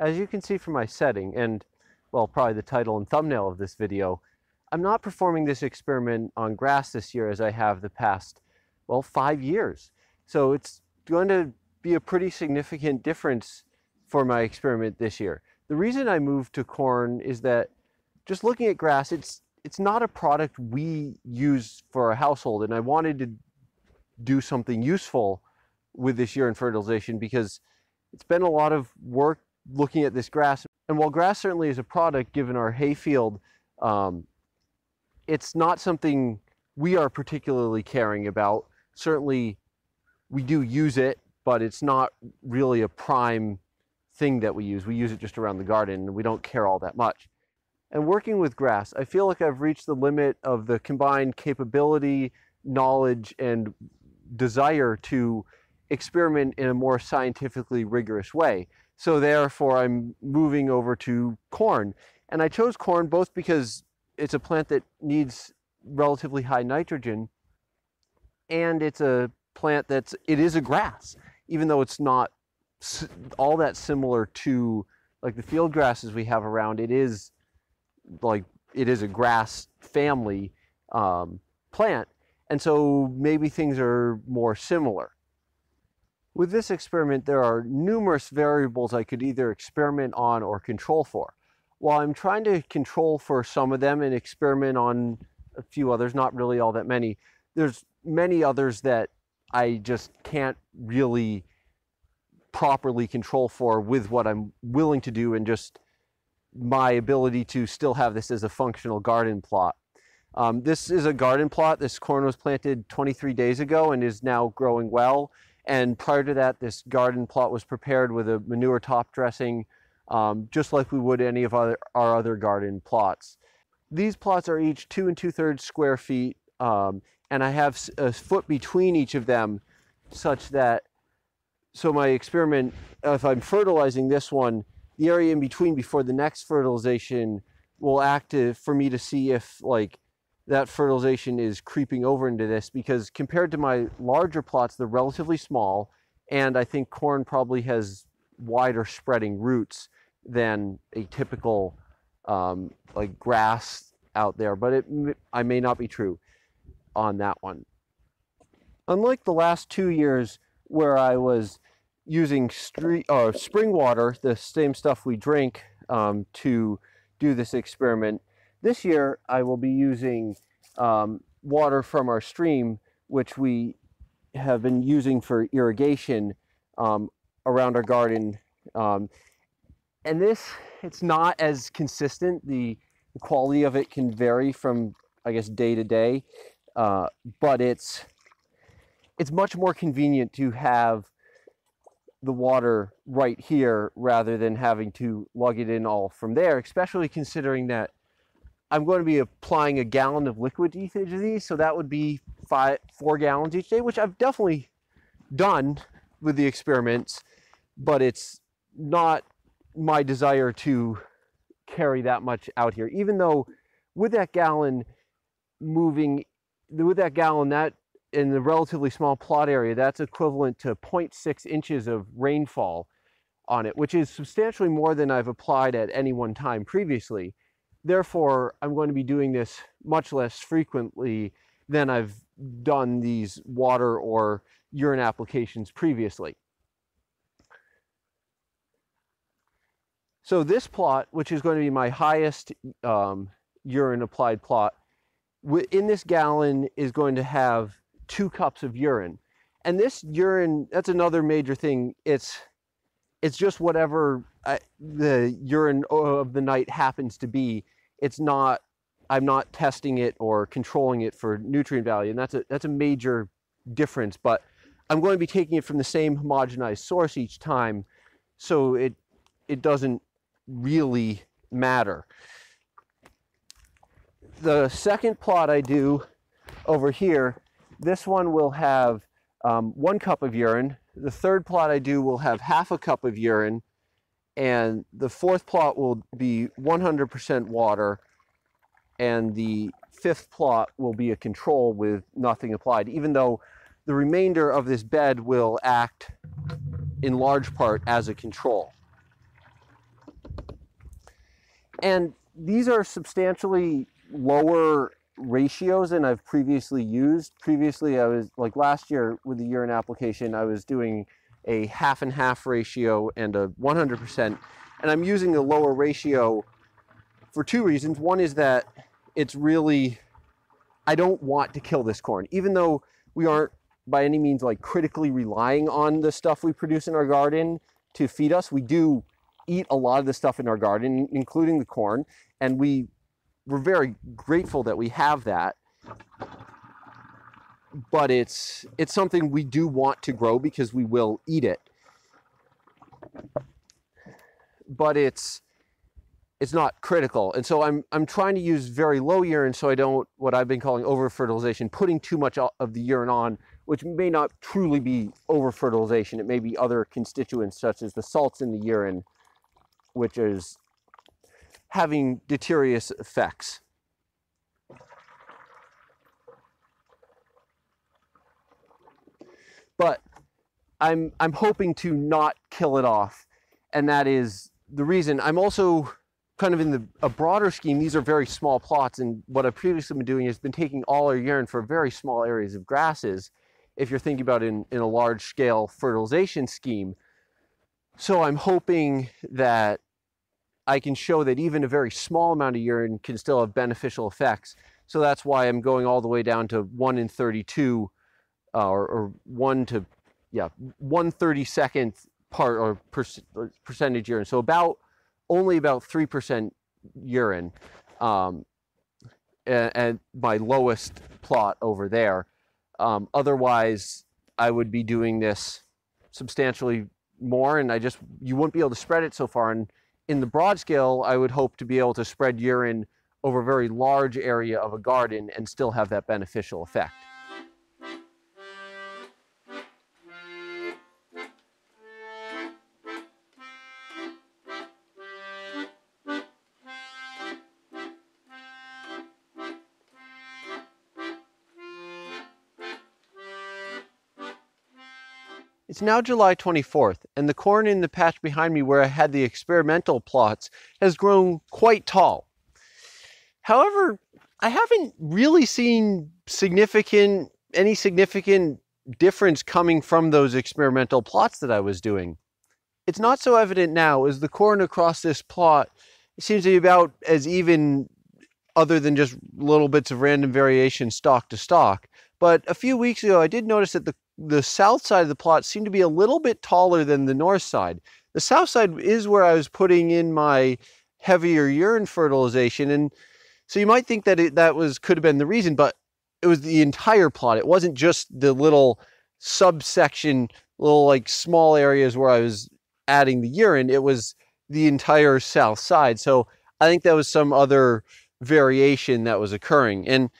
As you can see from my setting and, well, probably the title and thumbnail of this video, I'm not performing this experiment on grass this year as I have the past, well, five years. So it's going to be a pretty significant difference for my experiment this year. The reason I moved to corn is that just looking at grass, it's it's not a product we use for our household, and I wanted to do something useful with this urine fertilization because it's been a lot of work looking at this grass. And while grass certainly is a product given our hayfield, um, it's not something we are particularly caring about. Certainly we do use it, but it's not really a prime thing that we use. We use it just around the garden and we don't care all that much. And working with grass, I feel like I've reached the limit of the combined capability, knowledge, and desire to experiment in a more scientifically rigorous way. So therefore, I'm moving over to corn. And I chose corn both because it's a plant that needs relatively high nitrogen, and it's a plant that's, it is a grass, even though it's not all that similar to like the field grasses we have around. It is like, it is a grass family um, plant. And so maybe things are more similar. With this experiment, there are numerous variables I could either experiment on or control for. While I'm trying to control for some of them and experiment on a few others, not really all that many, there's many others that I just can't really properly control for with what I'm willing to do and just my ability to still have this as a functional garden plot. Um, this is a garden plot. This corn was planted 23 days ago and is now growing well. And prior to that, this garden plot was prepared with a manure top dressing, um, just like we would any of our, our other garden plots. These plots are each two and two thirds square feet, um, and I have a foot between each of them such that, so my experiment, if I'm fertilizing this one, the area in between before the next fertilization will act to, for me to see if like that fertilization is creeping over into this because compared to my larger plots, they're relatively small. And I think corn probably has wider spreading roots than a typical um, like grass out there, but it, I may not be true on that one. Unlike the last two years where I was using street, uh, spring water, the same stuff we drink um, to do this experiment, this year I will be using um, water from our stream, which we have been using for irrigation um, around our garden. Um, and this, it's not as consistent. The, the, quality of it can vary from, I guess, day to day, uh, but it's, it's much more convenient to have the water right here rather than having to lug it in all from there, especially considering that I'm going to be applying a gallon of liquid to each of these. So that would be five, four gallons each day, which I've definitely done with the experiments, but it's not my desire to carry that much out here, even though with that gallon moving, with that gallon, that in the relatively small plot area, that's equivalent to 0.6 inches of rainfall on it, which is substantially more than I've applied at any one time previously. Therefore, I'm going to be doing this much less frequently than I've done these water or urine applications previously. So this plot, which is going to be my highest um, urine applied plot, in this gallon is going to have two cups of urine. And this urine, that's another major thing. It's it's just whatever uh, the urine of the night happens to be. It's not. I'm not testing it or controlling it for nutrient value, and that's a that's a major difference. But I'm going to be taking it from the same homogenized source each time, so it it doesn't really matter. The second plot I do over here this one will have um, one cup of urine. The third plot I do will have half a cup of urine. And the fourth plot will be 100% water. And the fifth plot will be a control with nothing applied, even though the remainder of this bed will act in large part as a control. And these are substantially lower ratios than I've previously used. Previously, I was like last year with the urine application, I was doing a half and half ratio and a 100%. And I'm using a lower ratio for two reasons. One is that it's really, I don't want to kill this corn, even though we aren't by any means like critically relying on the stuff we produce in our garden to feed us. We do eat a lot of the stuff in our garden, including the corn, and we we're very grateful that we have that. But it's it's something we do want to grow because we will eat it. But it's it's not critical. And so I'm I'm trying to use very low urine so I don't what I've been calling over fertilization, putting too much of the urine on which may not truly be over fertilization. It may be other constituents such as the salts in the urine, which is having deleterious effects. But I'm, I'm hoping to not kill it off. And that is the reason. I'm also kind of in the, a broader scheme, these are very small plots. And what I've previously been doing has been taking all our urine for very small areas of grasses if you're thinking about in, in a large scale fertilization scheme. So I'm hoping that I can show that even a very small amount of urine can still have beneficial effects. So that's why I'm going all the way down to 1 in 32 uh, or, or, 1 to, yeah, 1 32nd part or, per, or percentage urine. So about only about 3% urine um, and, and my lowest plot over there. Um, otherwise, I would be doing this substantially more, and I just you wouldn't be able to spread it so far. And in the broad scale, I would hope to be able to spread urine over a very large area of a garden and still have that beneficial effect. It's now July 24th, and the corn in the patch behind me where I had the experimental plots has grown quite tall. However, I haven't really seen significant any significant difference coming from those experimental plots that I was doing. It's not so evident now as the corn across this plot seems to be about as even other than just little bits of random variation stalk to stalk. But a few weeks ago, I did notice that the the south side of the plot seemed to be a little bit taller than the north side. The south side is where I was putting in my heavier urine fertilization. And so you might think that it, that was could have been the reason, but it was the entire plot. It wasn't just the little subsection, little like small areas where I was adding the urine. It was the entire south side. So I think that was some other variation that was occurring. And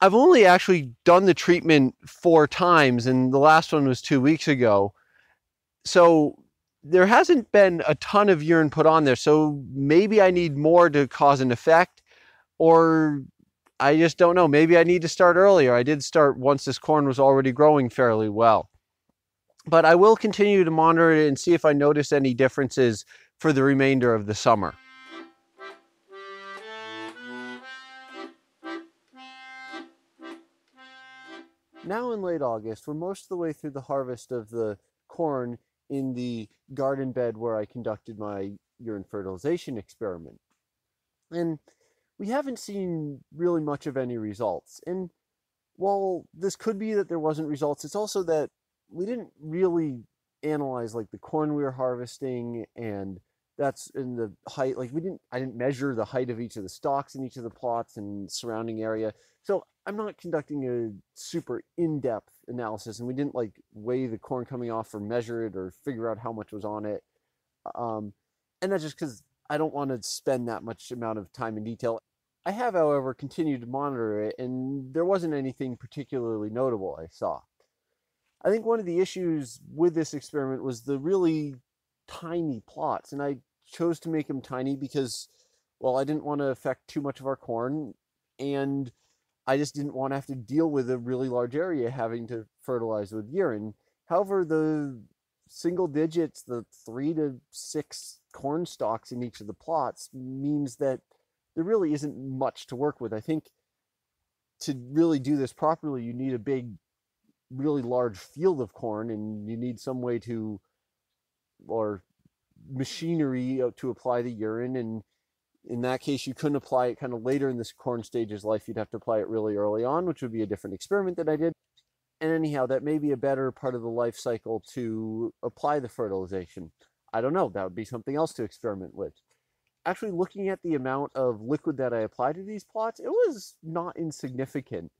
I've only actually done the treatment four times, and the last one was two weeks ago. So there hasn't been a ton of urine put on there. So maybe I need more to cause an effect, or I just don't know. Maybe I need to start earlier. I did start once this corn was already growing fairly well. But I will continue to monitor it and see if I notice any differences for the remainder of the summer. Now in late August, we're most of the way through the harvest of the corn in the garden bed where I conducted my urine fertilization experiment. And we haven't seen really much of any results. And while this could be that there wasn't results, it's also that we didn't really analyze like the corn we were harvesting and that's in the height like we didn't i didn't measure the height of each of the stalks in each of the plots and surrounding area. So i'm not conducting a super in-depth analysis and we didn't like weigh the corn coming off or measure it or figure out how much was on it. Um, and that's just because i don't want to spend that much amount of time in detail. I have however continued to monitor it and there wasn't anything particularly notable i saw. I think one of the issues with this experiment was the really tiny plots and i chose to make them tiny because, well, I didn't want to affect too much of our corn, and I just didn't want to have to deal with a really large area having to fertilize with urine. However, the single digits, the three to six corn stalks in each of the plots means that there really isn't much to work with. I think to really do this properly, you need a big, really large field of corn and you need some way to, or machinery uh, to apply the urine. And in that case, you couldn't apply it kind of later in this corn stage's life. You'd have to apply it really early on, which would be a different experiment that I did. And anyhow, that may be a better part of the life cycle to apply the fertilization. I don't know. That would be something else to experiment with. Actually, looking at the amount of liquid that I applied to these plots, it was not insignificant.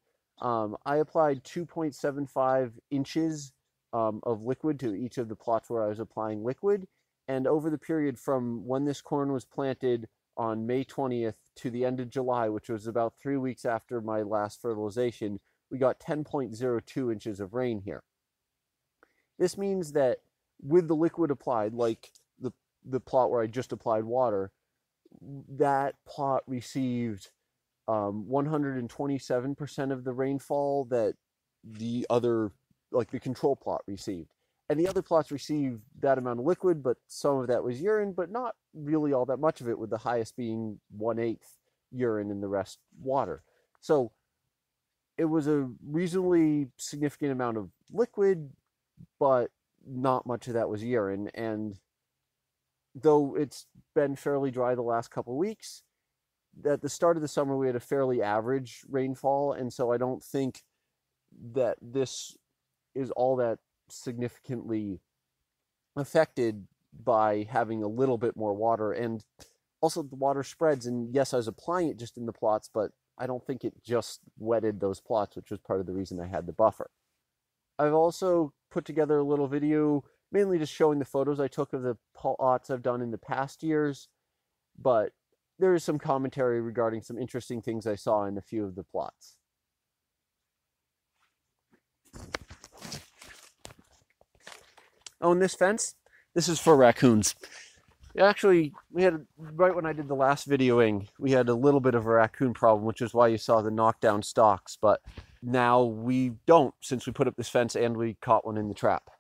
Um, I applied 2.75 inches um, of liquid to each of the plots where I was applying liquid. And over the period from when this corn was planted on May 20th to the end of July, which was about three weeks after my last fertilization, we got 10.02 inches of rain here. This means that with the liquid applied, like the, the plot where I just applied water, that plot received um, 127% of the rainfall that the other, like the control plot received. And the other plots received that amount of liquid, but some of that was urine, but not really all that much of it, with the highest being one eighth urine and the rest water. So it was a reasonably significant amount of liquid, but not much of that was urine. And though it's been fairly dry the last couple weeks, at the start of the summer we had a fairly average rainfall, and so I don't think that this is all that significantly affected by having a little bit more water and also the water spreads and yes i was applying it just in the plots but I don't think it just wetted those plots, which was part of the reason I had the buffer. I've also put together a little video, mainly just showing the photos I took of the plots I've done in the past years, but there is some commentary regarding some interesting things I saw in a few of the plots. And this fence, this is for raccoons actually we had right when I did the last videoing, we had a little bit of a raccoon problem, which is why you saw the knockdown stalks. But now we don't, since we put up this fence and we caught one in the trap.